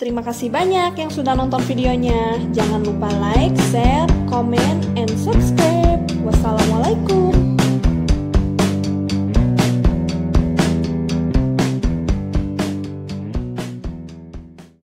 Terima kasih banyak yang sudah nonton videonya. Jangan lupa like, share, comment, and subscribe. Wassalamualaikum.